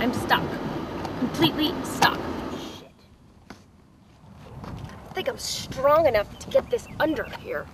I'm stuck. Completely stuck. Shit. I think I'm strong enough to get this under here.